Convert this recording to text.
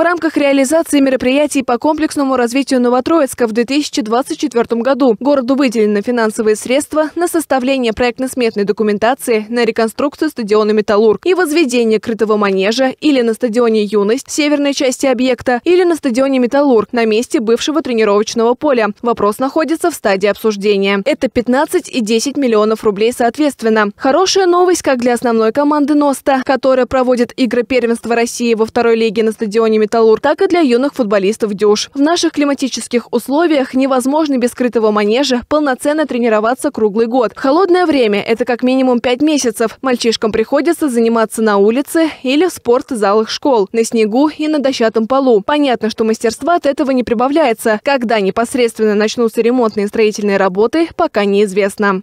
В рамках реализации мероприятий по комплексному развитию Новотроицка в 2024 году городу выделены финансовые средства на составление проектно-сметной документации на реконструкцию стадиона «Металлург» и возведение крытого манежа или на стадионе «Юность» северной части объекта, или на стадионе «Металлург» на месте бывшего тренировочного поля. Вопрос находится в стадии обсуждения. Это 15 и 10 миллионов рублей соответственно. Хорошая новость как для основной команды «Носта», которая проводит игры первенства России во второй лиге на стадионе «Металлург», так и для юных футболистов «Дюш». В наших климатических условиях невозможно без скрытого манежа полноценно тренироваться круглый год. холодное время – это как минимум 5 месяцев. Мальчишкам приходится заниматься на улице или в спортзалах школ, на снегу и на дощатом полу. Понятно, что мастерства от этого не прибавляется. Когда непосредственно начнутся ремонтные строительные работы, пока неизвестно.